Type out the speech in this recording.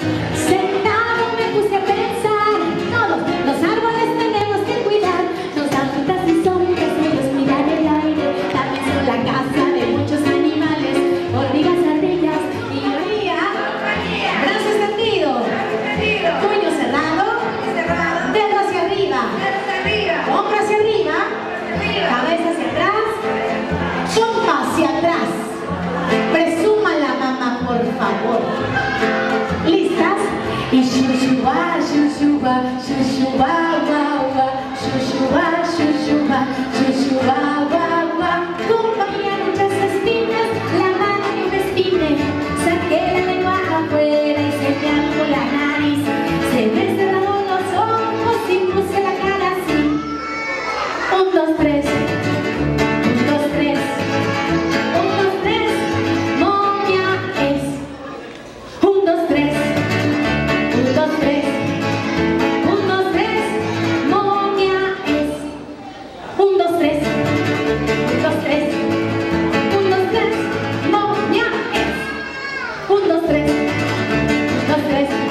Sentado me puse a pensar, todos los árboles tenemos que cuidar, nos afecta si son, que se el aire, también son la casa de muchos animales, hormigas ardillas, y la brazos tendidos, puño cerrado, perra hacia arriba, boca hacia arriba, cabeza hacia atrás, chupa hacia atrás, presuma la mamá por favor. Yeshua, Yeshua, Yeshua, Yeshua. Gracias.